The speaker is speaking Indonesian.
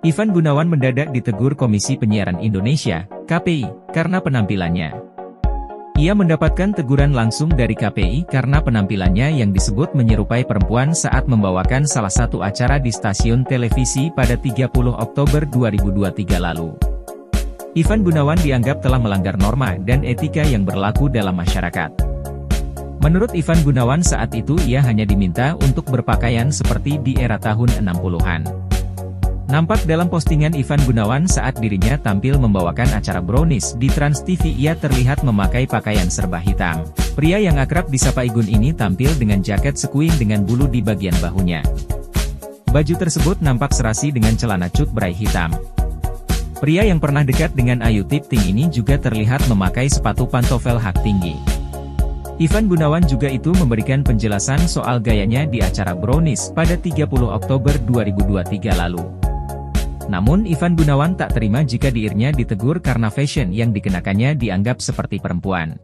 Ivan Gunawan mendadak ditegur Komisi Penyiaran Indonesia, KPI, karena penampilannya. Ia mendapatkan teguran langsung dari KPI karena penampilannya yang disebut menyerupai perempuan saat membawakan salah satu acara di stasiun televisi pada 30 Oktober 2023 lalu. Ivan Gunawan dianggap telah melanggar norma dan etika yang berlaku dalam masyarakat. Menurut Ivan Gunawan saat itu ia hanya diminta untuk berpakaian seperti di era tahun 60-an. Nampak dalam postingan Ivan Gunawan saat dirinya tampil membawakan acara brownies di Trans TV ia terlihat memakai pakaian serba hitam. Pria yang akrab disapa Igun ini tampil dengan jaket sekuing dengan bulu di bagian bahunya. Baju tersebut nampak serasi dengan celana cut berai hitam. Pria yang pernah dekat dengan Ayu Ting ini juga terlihat memakai sepatu pantofel hak tinggi. Ivan Gunawan juga itu memberikan penjelasan soal gayanya di acara Brownies pada 30 Oktober 2023 lalu. Namun Ivan Gunawan tak terima jika diirnya ditegur karena fashion yang dikenakannya dianggap seperti perempuan.